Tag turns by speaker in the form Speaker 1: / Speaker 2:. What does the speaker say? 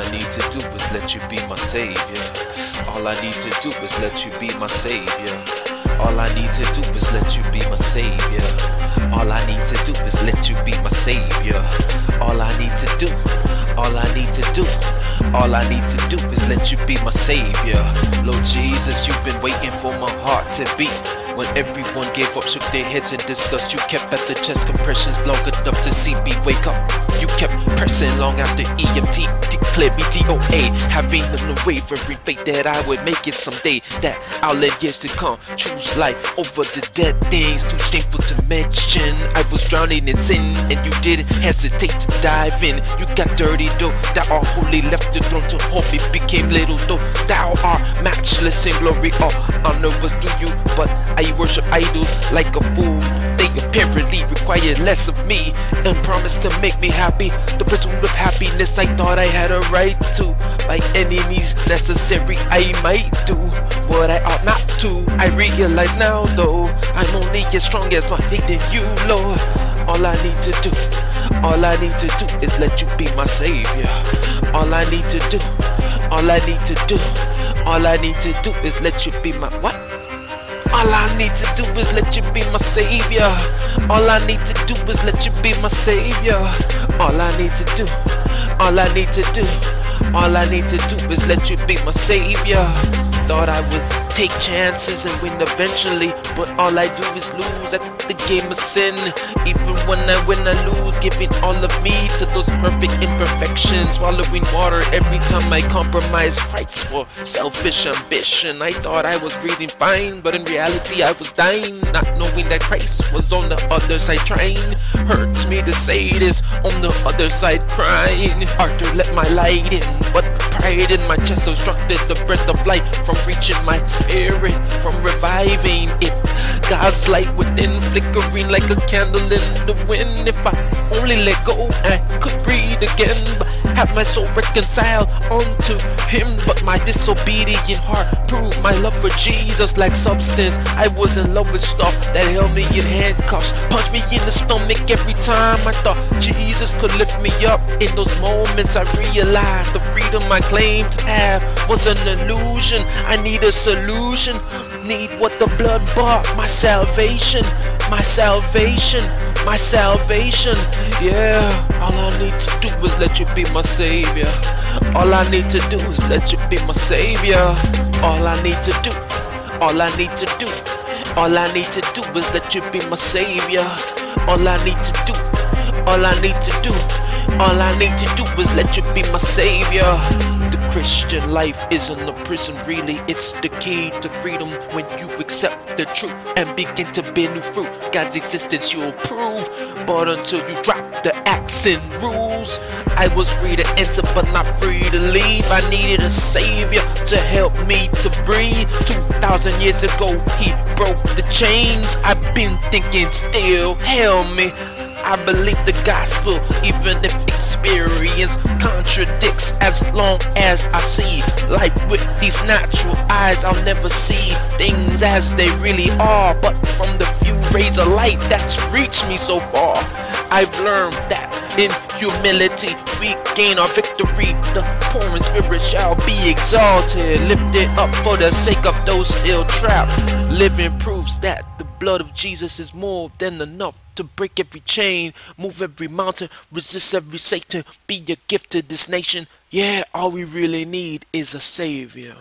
Speaker 1: I need to do is let you be my savior. All I need to do is let you be my savior. All I need to do is let you be my savior. All I need to do is let you be my savior. All I need to do, all I need to do, all I need to do is let you be my savior. Lord Jesus, you've been waiting for my heart to beat. When everyone gave up, shook their heads in disgust, you kept at the chest compressions long enough to see me wake up. You kept pressing long after EMT declared me DOA, having an unwavering faith that I would make it someday. That I'll let years to come, choose life over the dead things, too shameful to mention. I was drowning in sin, and you didn't hesitate to dive in. You got dirty though, thou art holy, left the throne to hope it became little though. Thou art matchless in glory, all honor was due you, but I worship idols like a fool. They apparently required less of me and promised to make me happy. The pursuit of happiness I thought I had right to. By any means necessary, I might do what I ought not to. I realize now though, I'm only as strong as my faith in you, Lord. All I need to do, all I need to do is let you be my savior. All I need to do, all I need to do, all I need to do is let you be my what? All I need to do is let you be my savior. All I need to do is let you be my savior. All I need to do, all I need to do, all I need to do is let you be my savior. Thought I would take chances and win eventually, but all I do is lose at the game of sin. Even when I win, I lose, giving all of me to those perfect imperfections. Swallowing water every time I compromise rights for selfish ambition. I thought I was breathing fine, but in reality, I was dying, not knowing that Christ was on the other side trying. Hurts me to say this, on the other side crying. To let my light in, but pride in my chest obstructed the breath of life from reaching my spirit, from reviving it. God's light within, flickering like a candle in the wind. If I only let go, I could breathe again. But have my soul reconciled unto Him. But my disobedient heart proved my love for Jesus like substance. I was in love with stuff that held me in handcuffs, punched me in the stomach every time I thought Jesus could lift me up. In those moments, I realized the freedom I claimed to have was an illusion. I need a solution. Need what the blood bought, my salvation, my salvation, my salvation. Yeah, all I need to do is let you be my savior. All I need to do is let you be my savior. All I need to do, all I need to do, all I need to do is let you be my savior. All I need to do, all I need to do, all I need to do is let you be my savior. Christian life isn't a prison, really, it's the key to freedom when you accept the truth and begin to bear new fruit. God's existence you'll prove, but until you drop the acts and rules, I was free to enter, but not free to leave. I needed a savior to help me to breathe. Two thousand years ago, he broke the chains. I've been thinking, still, held me. I believe the gospel, even if contradicts. As long as I see life with these natural eyes, I'll never see things as they really are. But from the few rays of light that's reached me so far, I've learned that in humility we gain our victory. The poor in spirit shall be exalted, lifted up for the sake of those still trapped. Living proves that the blood of Jesus is more than enough to break every chain, move every mountain, resist every Satan, be a gift to this nation. Yeah, all we really need is a savior.